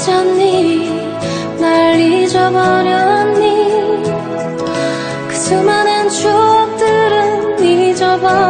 잊었니? 날 잊어버렸니? 그 수많은 추억들은 잊어버렸니?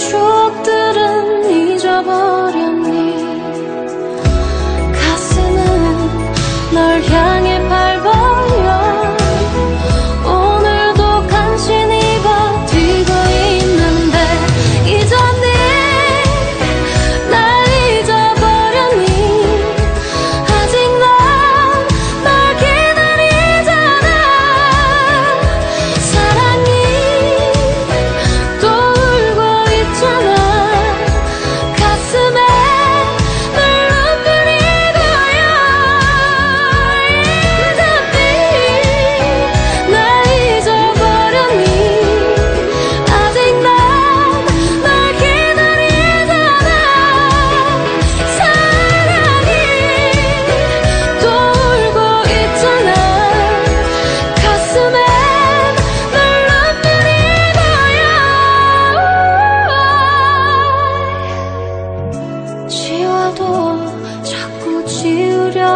추억들은 잊어버렸네.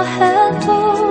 hatu